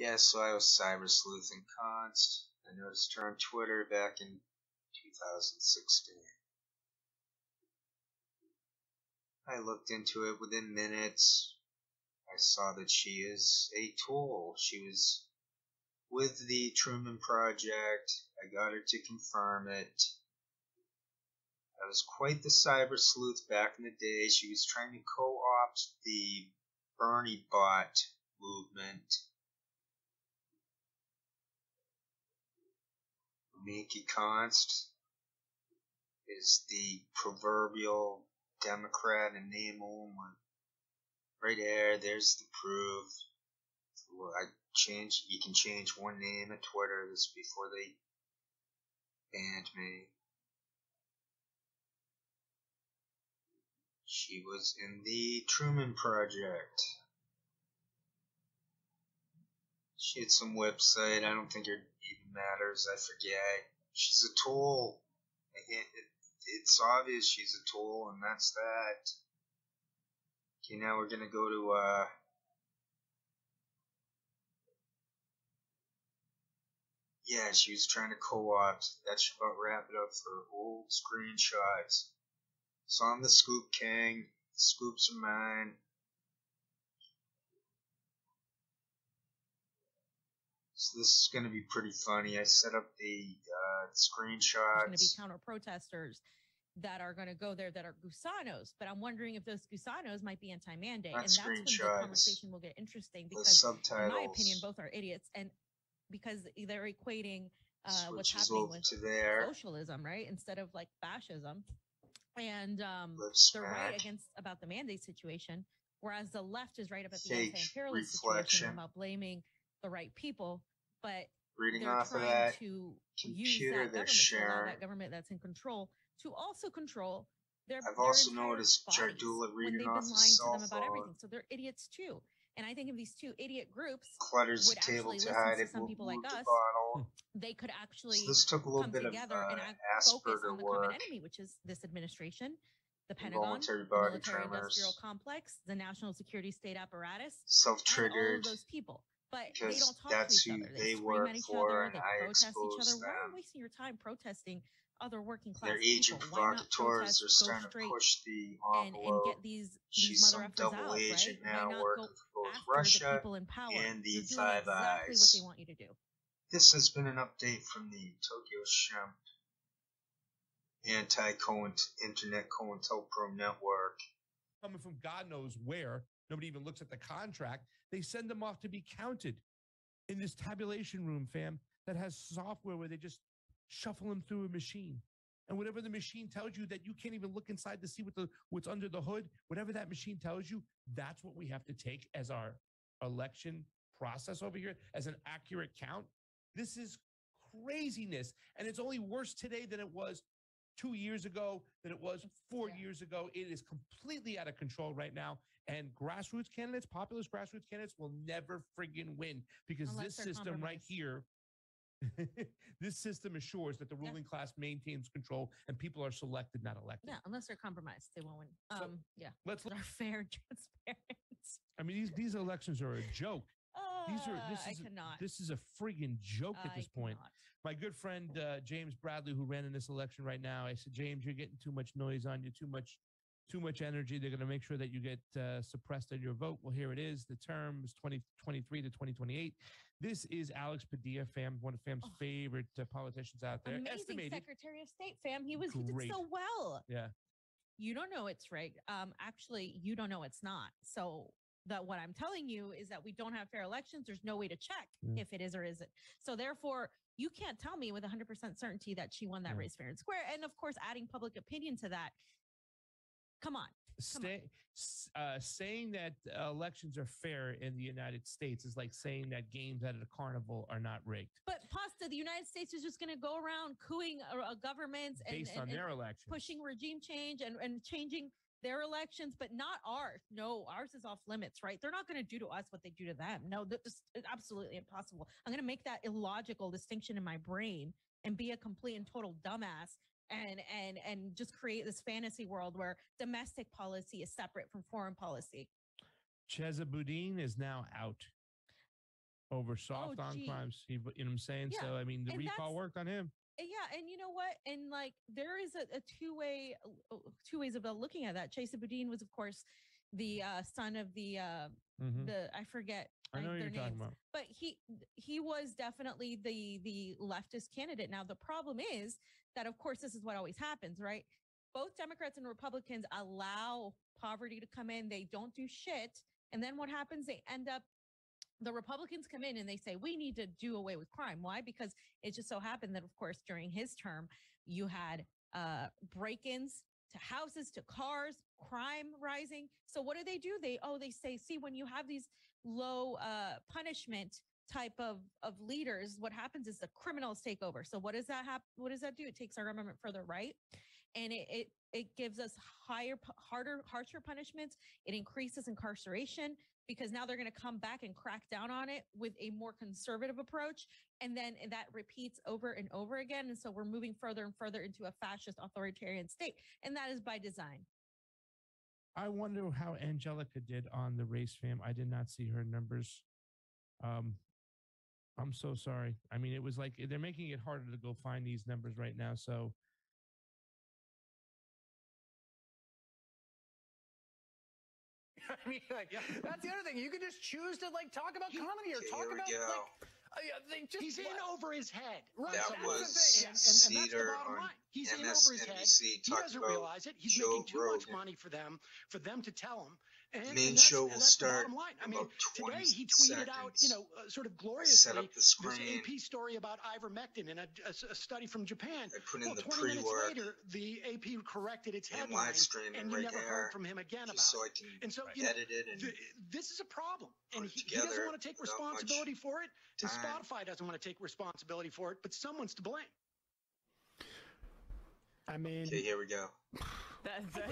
Yeah, so I was cyber sleuthing Konst. I noticed her on Twitter back in 2016. I looked into it within minutes. I saw that she is a tool. She was with the Truman Project. I got her to confirm it. I was quite the cyber sleuth back in the day. She was trying to co opt the Bernie bot movement Mickey Konst is the proverbial Democrat in name only. Right there, there's the proof. I changed. You can change one name at Twitter. This before they banned me. She was in the Truman Project. She had some website. I don't think even matters. I forget. She's a tool. It, it's obvious she's a tool, and that's that. Okay, now we're gonna go to uh. Yeah, she was trying to co-opt. That should about wrap it up for old screenshots. So I'm the Scoop King. The scoops are mine. This is going to be pretty funny. I set up the uh, screenshots. going to be counter protesters that are going to go there that are gusanos. But I'm wondering if those gusanos might be anti-mandate, Not and that's when the conversation will get interesting because, in my opinion, both are idiots, and because they're equating uh, what's happening with socialism, right, instead of like fascism, and um, they're right against about the mandate situation, whereas the left is right about the anti-imperialist situation about blaming the right people, but Reading they're off of trying that to use computer that they're government, to allow sharing. that government that's in control to also control their. I've their also noticed bodies Jardula when reading they've off been lying to cell them about everything. So they're idiots too. And I think if these two idiot groups clutters would the table actually to listen hide to it. some people like the us, bottle. they could actually So this took a little come bit of together uh, and act, focus on the work. common enemy, which is this administration, the Pentagon, the body military industrial complex, the national security state apparatus, Self-triggered. of those people. But they because don't talk that's to each who other. they They work at each for, other. and They I protest each expose other. Why are you wasting your time protesting other working class Their agent people? Why not provocateurs protest, are go starting to push the and, and get these She's these mother some double out, agent right? now Why not working go for both after the people in power? and the They're doing Five exactly what Eyes. they want you to do. This has been an update from the Tokyo Shemp anti internet COINTELPRO network. coming from God knows where. Nobody even looks at the contract. They send them off to be counted in this tabulation room, fam, that has software where they just shuffle them through a machine. And whatever the machine tells you that you can't even look inside to see what the what's under the hood, whatever that machine tells you, that's what we have to take as our election process over here as an accurate count. This is craziness. And it's only worse today than it was two years ago, than it was four yeah. years ago. It is completely out of control right now. And grassroots candidates, populist grassroots candidates will never friggin' win because Unless this system right here, this system assures that the Yeah. ruling class maintains control and people are selected, not elected. Yeah, unless they're compromised, they won't win. So- Um, yeah, Let's look. are fair transparent. I mean, these, these elections are a joke. These are, this Uh, I is, a- cannot. this is a friggin' joke at I this point. cannot. My good friend uh, James Bradley, who ran in this election right now, I said, James, you're getting too much noise on you, too much, too much energy. They're going to make sure that you get uh, suppressed on your vote. Well, here it is. The term is 2023 to 2028. This is Alex Padilla, fam, one of fam's Oh. favorite uh, politicians out there. Amazing Estimated, Secretary of State, fam. He was he did so well. yeah. You don't know it's rigged. Um, actually, you don't know it's not. So that what I'm telling you is that we don't have fair elections. There's no way to check Mm. if it is or isn't. So therefore, you can't tell me with 100% certainty that she won that Yeah. race fair and square. And of course, adding public opinion to that. Come on. Come. Stay, s- uh, saying that uh, elections are fair in the United States is like saying that games at a carnival are not rigged But pasta, the United States is just going to go around cooing a, governments and, based and- on and their election. pushing regime change and, and changing their elections, but not ours. No, ours is off limits, right? They're not going to do to us what they do to them. No, that is absolutely impossible. I'm going to make that illogical distinction in my brain and be a complete and total dumbass and and and just create this fantasy world where domestic policy is separate from foreign policy. Chesa Boudin is now out. over oh, soft on Oh, gee. crimes. You know what I'm saying? Yeah, So I mean, the and recall worked on him. Yeah and you know what and like there is a, a two way two ways of looking at that Chesa Boudin was of course the uh son of the uh Mhm. the i forget I know you're talking names. about. but he he was definitely the the leftist candidate now the problem is that of course this is what always happens right both democrats and republicans allow poverty to come in they don't do shit and then what happens they end up the republicans come in and they say we need to do away with crime. Why? Because it just so happened that of course during his term you had uh break-ins to houses to cars crime rising. So what do they do? They oh they say see when you have these low uh punishment type of of leaders what happens is the criminals take over so what does that happen what does that do it takes our government further right and it it, it gives us higher harder harsher punishments it increases incarceration because now they're going to come back and crack down on it with a more conservative approach and then that repeats over and over again and so we're moving further and further into a fascist authoritarian state and that is by design I wonder how Angelica did on the race fam. I did not see her numbers. Um, I'm so sorry. I mean, it was like they're making it harder to go find these numbers right now. So I mean, like, that's the other thing. You could just choose to like talk about comedy or talk about go. like. Uh, yeah, they just He's in over his head. Right, That so that's the was thing, and, and, and that's the bottom line. He's in over his head. He doesn't realize it. He's Joe making too much money for them, for them to tell him. And, The and main show will start line. I in mean, about today 20 he tweeted out, you know, uh, sort of gloriously, the this. AP story about ivermectin in a study from Japan. I put in Well, the 20 minutes pre-work later, the AP corrected its and headline, live streaming and you right never there, heard from him again about so it. I And so, you know, edit it and Th- this is a problem, and he, he doesn't want to take responsibility for it. And. Spotify doesn't want to take responsibility for it, but someone's to blame. I mean, Okay, here we go. That, that,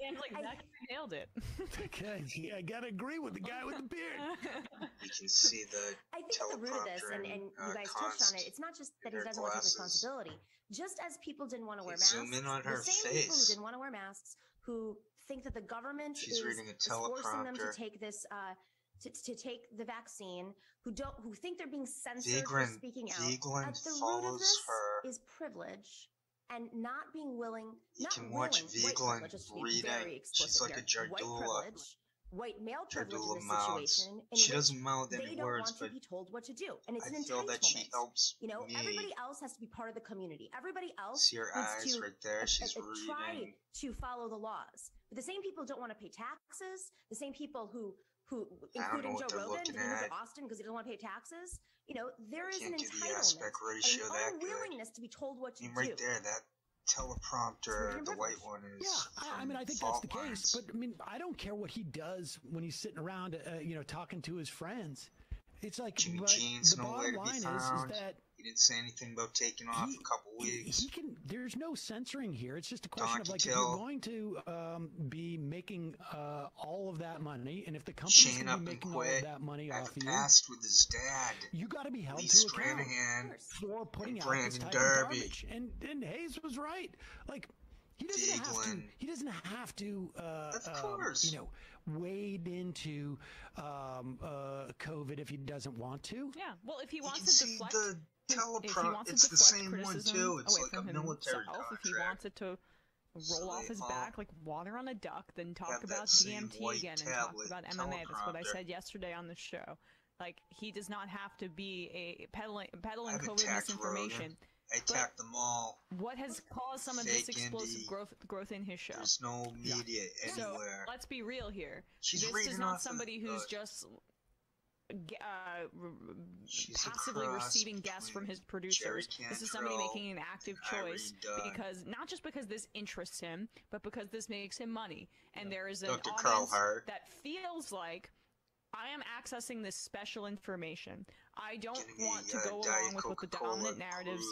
Angela exactly nailed it. okay, yeah, I gotta agree with the guy with the beard. You can see the I think at the root of this, and, and and, you uh, guys touched on it, it's not just that he doesn't want to take responsibility. Just as people didn't want to wear Okay, zoom masks, in on her the same people who didn't want to wear masks, who think that the government She's is, reading a is forcing them to take this, uh, to, to take the vaccine, who don't, who think they're being censored for Vigeland, speaking out. Vigeland At the root of this her. is privilege and not being willing. You not can watch willing, Vigeland privilege, just to be She's like a Jardula. white male privilege Jardula in this mouths. She doesn't mouth any words, but to be told what to do, and it's I an feel that she helps you know, me. everybody else has to be part of the community. Everybody else See her eyes to right there. She's uh, try reading. to follow the laws. But the same people don't want to pay taxes. The same people who who I don't know including Joe Rogan looking who moved to Austin because he doesn't want to pay taxes. You know, there is an Can't the entitlement, aspect ratio an that good. unwillingness to be told what I to mean, do. right there, that teleprompter, the white privilege. one Yeah, is. I, I mean, I think that's the fault case. But I mean, I don't care what he does when he's sitting around, uh, you know, talking to his friends. It's like, Jimmy but the nowhere bottom line is, is that He didn't say anything about taking off he, a couple weeks. he can. There's no censoring here. It's just a question of like Till. if you're going to um, be making uh, all of that money, and if the company's Shane going to be making all of that money Have off of you, passed with his dad, you got to be held Lee to account Stranahan. for putting and out this type Derby. of garbage. And and Hayes was right. Like he doesn't have to. He doesn't have to. Uh, Of um, course. you know, wade into um, uh, COVID if he doesn't want to. Yeah. Well, if he wants to deflect, the if he teleprompter. wants to It's the same one too. It's like a military himself, if he contract. wants it to roll So off his back like water on a duck, then talk about DMT again and talk about MMA. That's what I said yesterday on the show. Like he does not have to be a peddling peddling COVID misinformation. Rogan. I attacked them all. What has caused some of this explosive growth growth in his show? There's no media So anywhere. let's be real here. She's this is not somebody who's uh, just uh, r- r- She's a passively receiving guests from his producers. This is somebody making an active choice because not just because this interests him, but because this makes him money. And there is an Dr. Audience that feels like I am accessing this special information. I don't Getting want a, to uh, go Diet along with what the dominant narratives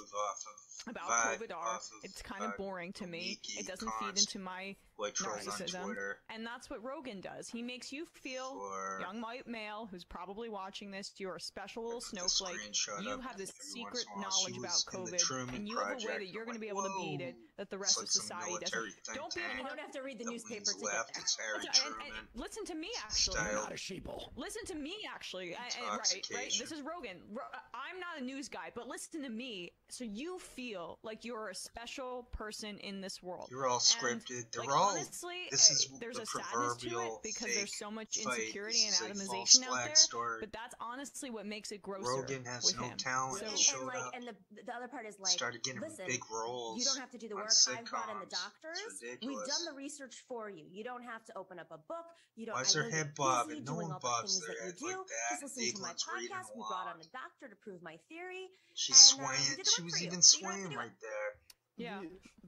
of about COVID are. of, It's kind of uh, boring to me. It doesn't feed into my white trolls on narcissism. And that's what Rogan does. He makes you feel For young white male who's probably watching this. You're a special little snowflake. You have this secret in a while. She knowledge about was in the COVID, and you have a way that you're going to be able to beat it that the rest like of society doesn't. Don't be tank. And I an don't have to read the newspaper leans to get left. there. And, and, and listen to me, actually. Style. Not a sheeple. Listen to me, actually. I, I- right, right. This is Rogan. I'm not a news guy, but listen to me. So you feel like you're a special person in this world. You're all And, scripted. They're like, all. honestly, this uh, is there's the a sadness to it because there's so much insecurity and is a false atomization out there. story. But that's honestly what makes it grosser. Rogan has with no him. talent. So- and, showed and like, up. and the the other part is like, started getting listen, big roles. you don't have to do the on work. I've brought in the doctors. We've done the research for you. You don't have to open up a book. You don't. Why is I her know head bobbing? busy No doing one all the bobs things their that head you do. like that. Just listen to my podcast. We brought on a doctor to prove my theory. She's and, uh, swaying. did She was even you don't have to swaying do it. right there. Yeah.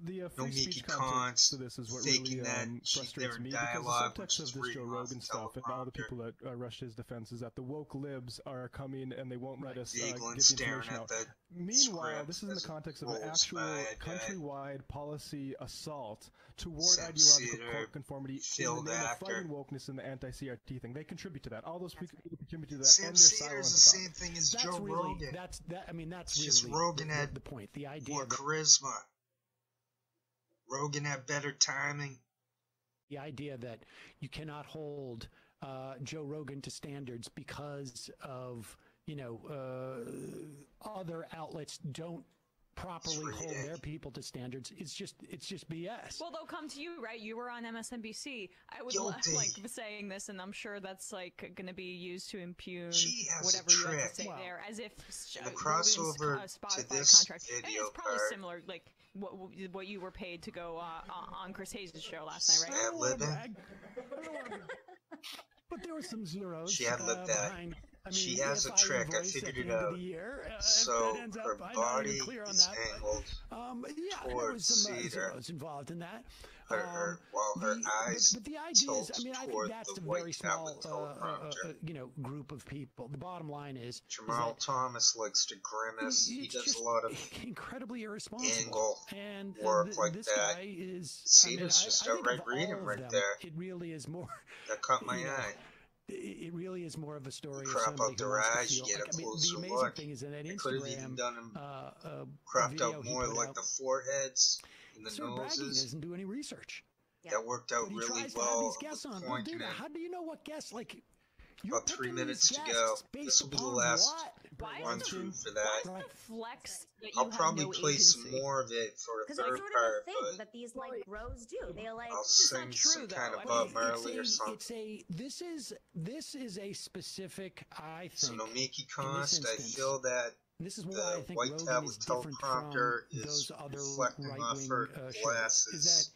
The, the uh, No free Mickey speech context to this is what faking really um, she- frustrates me because the dialogue, subtext which of this Joe Rogan stuff and all the people that uh, rushed his defense is that the woke libs are coming and they won't let us uh, get Vigeland the information at out. The Meanwhile, this is in the context of an actual by a guy. countrywide policy assault toward ideological conformity in the name the of fighting wokeness and the anti-CRT thing. They contribute to that. All those people contribute to that, Sam and they're Seder's silent the about same it. thing as That's Joe really Rogan. that's that. I mean, that's It's just Rogan the, had the point. The idea More that charisma. Rogan had better timing. the idea that you cannot hold uh, Joe Rogan to standards because of you know uh, other outlets don't properly hold their people to standards. It's just it's just BS. Well, they'll come to you, right? You were on MSNBC. I was Guilty. like saying this, and I'm sure that's like going to be used to impugn She has a whatever you have trick. to say Well, there, as if the uh, crossover uh, to this contract. and it's probably part- similar, like what what you were paid to go uh, on- on Chris Hayes' show last night, right? I Ad-libbing? I don't But there were some zeros. She ad-libbed uh, that. behind. I mean, She has a trick. I figured it out. year, uh, So her up, body even clear on is that. but- angled. Um, yeah, there towards was some uh, Seder. zeros involved in that. Her, her, Um, while her the- eyes but, but the idea is, I mean, I think that's a very small, uh, uh, uh, you know, group of people. The bottom line is, is Jamal that Thomas likes to grimace. He does a lot of incredibly irresponsible. angle and uh, work th- like this that. guy is. Seder's I mean, just I, outright reading right there. It really is more. that caught my eye. It it really is more of a story. crop of somebody out who their wants to eyes, you feel get a like, I mean, the amazing look. thing is that that They could have even Instagram done them uh, uh, cropped video out more like out, the foreheads and the Sir Braggy noses. doesn't do any research. That worked out But he really tries to well. have these guests The on. Well, point dude, in how do you know what guests like? You're About three picking minutes to go. This will be the last what? Why is the- through for Why that. is the flex that I'll have probably no play some more of it for a Because third it's sort of part, a thing but that these like bros do. They like. I'll sing true, some though. kind of mean, Bob It's Marley a- or something. It's a. This is this is a specific. I think. So Nomiki in Konst, this I feel that This is why the I think white Rogan tablet is teleprompter is those other reflecting right off wing her uh, shows. Is glasses. that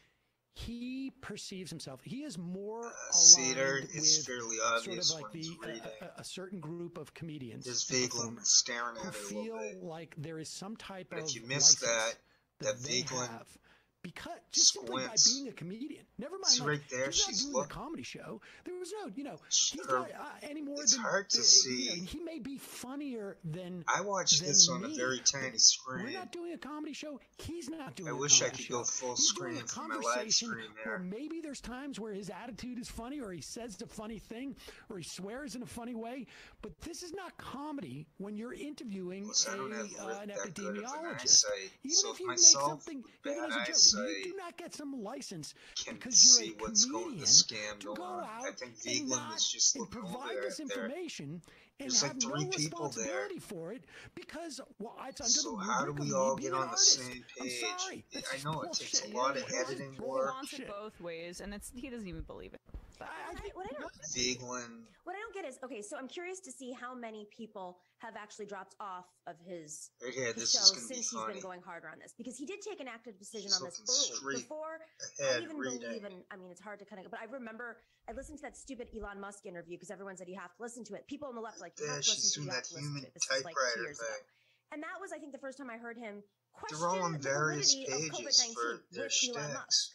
he perceives himself? He is more uh, Seder is fairly sort of like the uh, a, a certain group of comedians and Vigeland staring at it a little feel like there is some type But of if you miss that, that they Vigeland have because just simply by being a comedian. Never mind, like, right there, he's not doing look- a comedy show. There was no, you know, he's her- not uh, any more it's than hard to uh, see. You know, he may be funnier than I watched than this on a very tiny We're screen. not doing a comedy show. He's not doing. I a wish I could go show. full He's screen a my live Where there. maybe there's times where his attitude is funny, or he says a funny thing, or he swears in a funny way. But this is not comedy when you're interviewing I don't a, uh, an epidemiologist. eyesight. Even So if you make something, even as a joke, you do not get some license can because you're see a what's going comedian the scam going go on. out I think and Vigeland was just looking over provide there. this there. information and There's have like no three people there. responsibility for it because well, it's under So the how do we all get on the artist. same I'm page? sorry. I That's know it takes a lot of it's editing He work. wants it both ways, and it's he doesn't even believe it. I, I think what I don't what I don't get is okay. So I'm curious to see how many people have actually dropped off of his, right here, his this show is going to be since he's funny. been going harder on this because he did take an active decision He's on this looking early before I even believe in. I mean, it's hard to kind of, but I remember I listened to that stupid Elon Musk interview because everyone said you have to listen to it. People on the left like you Yeah, have to listen to it. doing You have that to human to. This is like two years ago. And that was, I think, the first time I heard him question They're all on the various validity of pages COVID for nineteen their with Elon Musk.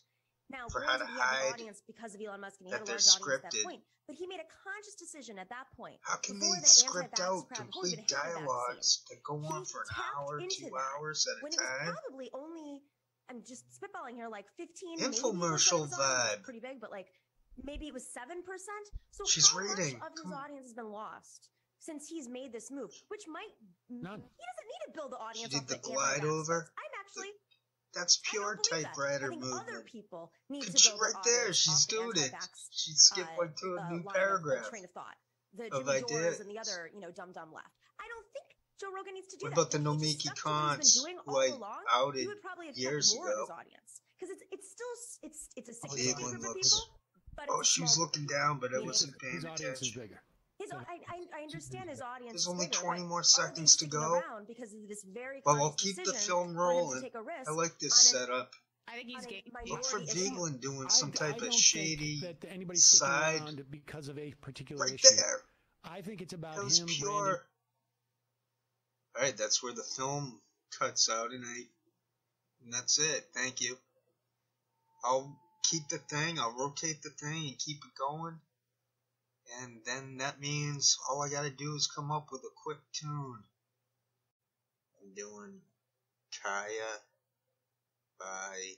Now, for how to had an hide audience because of Elon Musk, and he had a large audience at that point. But he made a conscious decision at that point. How can they the script out crowd, complete even had a vaccine, dialogues that go on he for an hour, two hours at when a it was time? probably only I'm just spitballing here, like 15 maybe Infomercial 50% of his audience, vibe. pretty big, but like maybe it was seven percent. So She's how reading. much of his Come audience has been lost since he's made this move? Which might None. he doesn't need to build the audience. did the the glide over. folks. I'm actually That's pure don't that. I typewriter think movement. other people need Could to she- build right there, she's off the doing it. She skipped uh, one to a new line of- of paragraph. train of thought. The of Jimmy Dores ideas. and the other, you know, dumb dumb left. I don't think Joe Rogan needs to do What that. about the If he just Nomiki stuck to what he's Konst, been doing who all I along, outed he would probably have years kept more of his ago? audience because it's it's still s- it's it's a significant group of people. But Oh, it's she was looking down, but I His- wasn't paying His audience is attention. bigger. His, I, I, I understand his audience. There's only bigger, 20 more seconds to go? around Because of this very Well, I'll keep the film for him to rolling. take a risk I like this setup. I think he's on. Look for minority issue. Vigeland doing some I type don't of shady that side. because of a particular right issue. there. I think it's about That was him. pure. branding- All right, that's where the film cuts out, and I, and that's it. Thank you. I'll keep the thing. I'll rotate the thing and keep it going, and then that means all I gotta do is come up with a quick tune. I'm doing Kaya by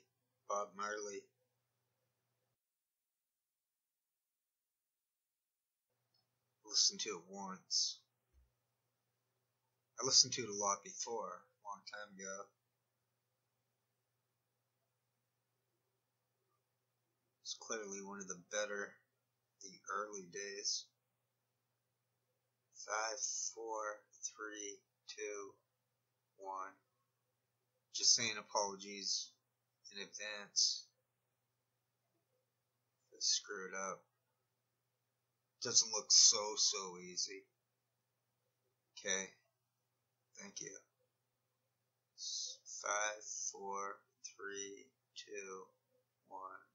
Bob Marley. Listened to it once. I listened to it a lot before, a long time ago. Clearly one of the better, the early days. Five, four, three, two, one. Just saying apologies in advance. I screwed up. Doesn't look so, so easy. Okay. Thank you. Five, four, three, two, one.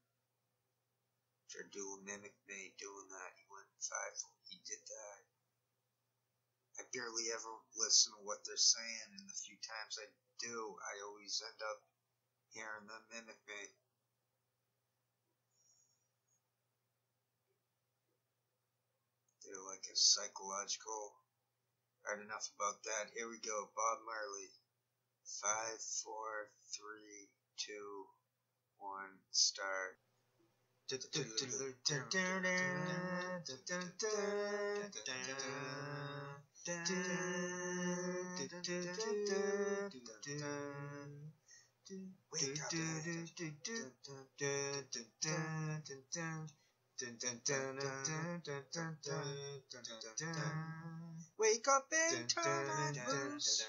Jardula Mimic me doing that. He went five. He did that. I barely ever listen to what they're saying, and the few times I do, I always end up hearing them mimic me. They're like a psychological. Alright, enough about that. Here we go. Bob Marley. Five, four, three, two, one, start. Wake up and turn on loose,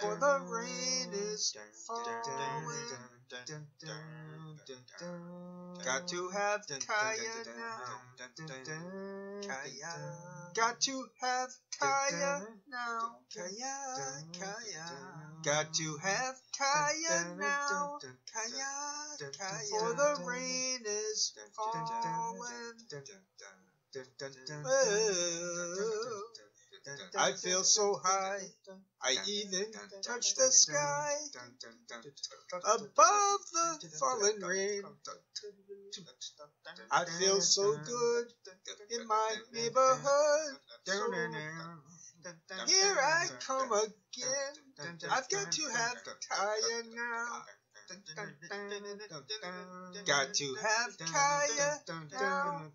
for the rain is falling. Got to have Kaya now. Kaya. Got to have Kaya now. Kaya, Kaya. Got to have Kaya now. Kaya, Kaya. For the rain is falling. Oh, I feel so high. I even touch the sky above the falling rain. I feel so good in my neighborhood. Here I come again. I've got to have Kaya now. Got to have Kaya now.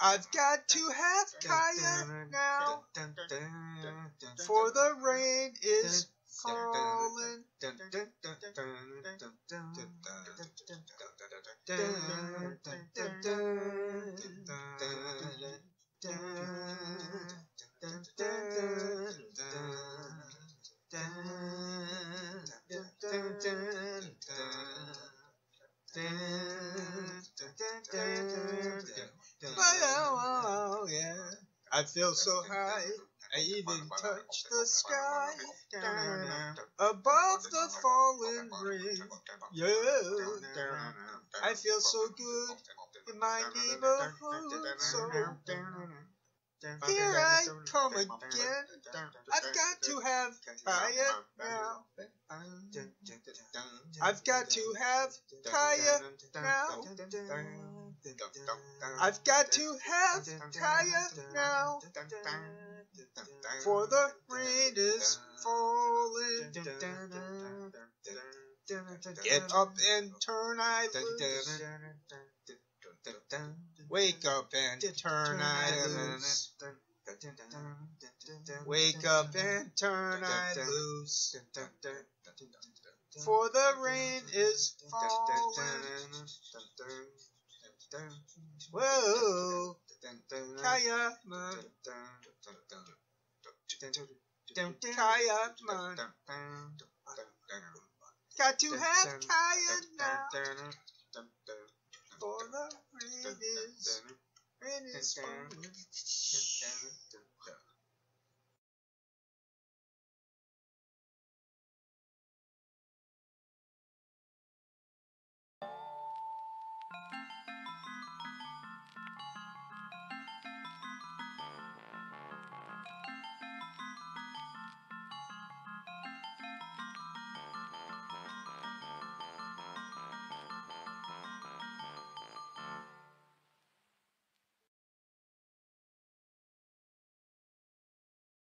I've got to have Kaya now. For the rain is falling. I feel so high. I even touch the sky above the falling rain. Yeah, I feel so good in my neighborhood. So here I come again. I've got to have Kaya now. I've got to have Kaya now. I've got to have Kaya now. For the rain is falling. Get up and turn I loose. Wake up and turn I loose. Wake up and turn I loose. For the rain is falling. Whoa, Kaya man. Kaya man. Got to have Kaya now.